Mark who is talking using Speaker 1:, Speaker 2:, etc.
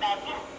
Speaker 1: Imagine